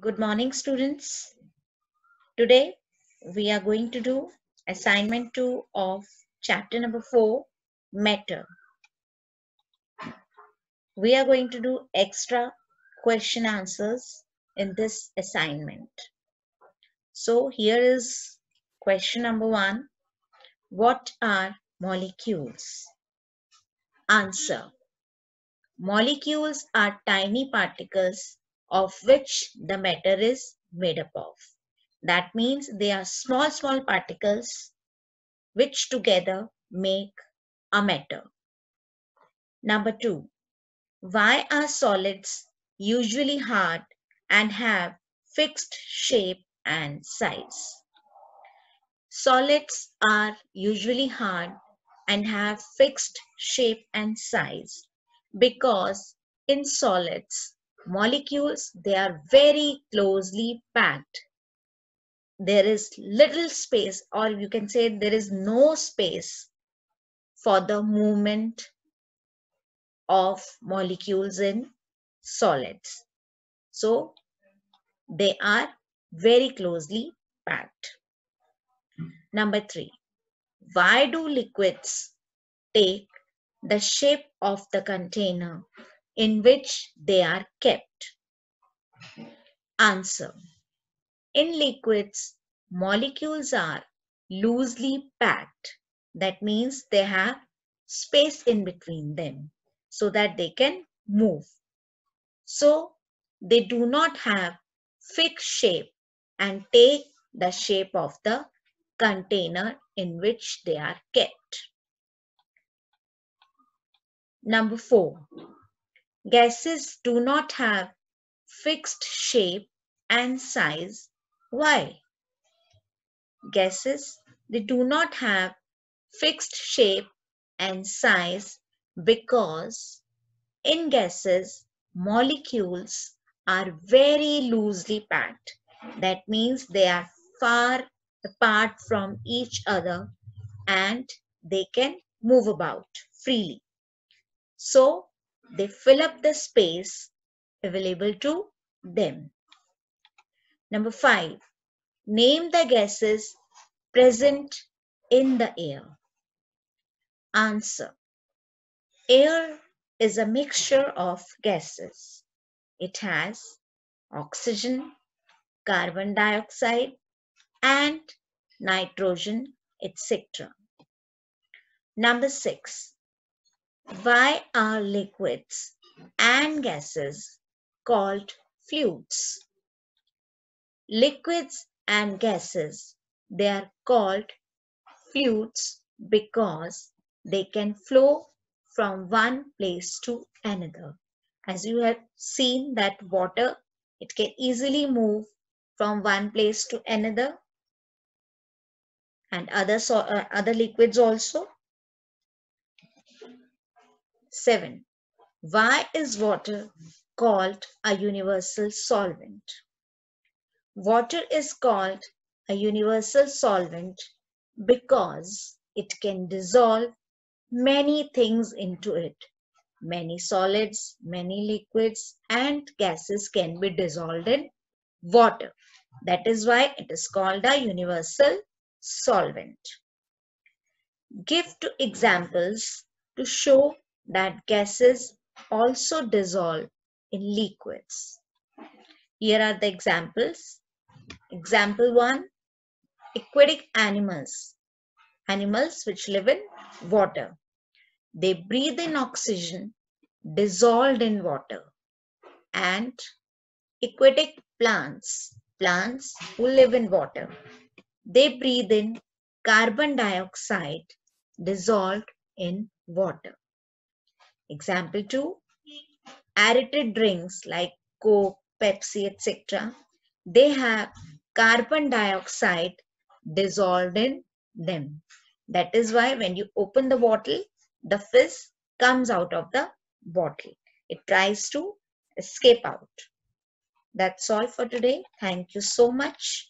Good morning, students. Today we are going to do assignment 2 of chapter number 4, matter. We are going to do extra question answers in this assignment. So here is question number 1. What are molecules? Answer. Molecules are tiny particles of which the matter is made up of. That means they are small, small particles which together make a matter. Number two, why are solids usually hard and have fixed shape and size? Solids are usually hard and have fixed shape and size because in solids molecules, they are very closely packed. There is little space or you can say there is no space for the movement of molecules in solids. So they are very closely packed. Number three, why do liquids take the shape of the container in which they are kept? Answer. In liquids, molecules are loosely packed. That means they have space in between them so that they can move. So they do not have fixed shape and take the shape of the container in which they are kept. Number four, Gases do not have fixed shape and size. Why? Gases, they do not have fixed shape and size because in gases, molecules are very loosely packed. That means they are far apart from each other and they can move about freely. So they fill up the space available to them. Number five, name the gases present in the air. Answer. Air is a mixture of gases. It has oxygen, carbon dioxide, and nitrogen, etc. Number six, why are liquids and gases called fluids? Liquids and gases, they are called fluids because they can flow from one place to another. As you have seen that water, it can easily move from one place to another and other, so, uh, other liquids also 7. Why is water called a universal solvent? Water is called a universal solvent because it can dissolve many things into it. Many solids, many liquids and gases can be dissolved in water. That is why it is called a universal solvent. Give two examples to show that gases also dissolve in liquids. Here are the examples. Example 1. Aquatic animals. Animals which live in water. They breathe in oxygen dissolved in water. And aquatic plants. Plants who live in water. They breathe in carbon dioxide dissolved in water. Example 2. Aerated drinks like Coke, Pepsi, etc. They have carbon dioxide dissolved in them. That is why when you open the bottle, the fizz comes out of the bottle. It tries to escape out. That's all for today. Thank you so much.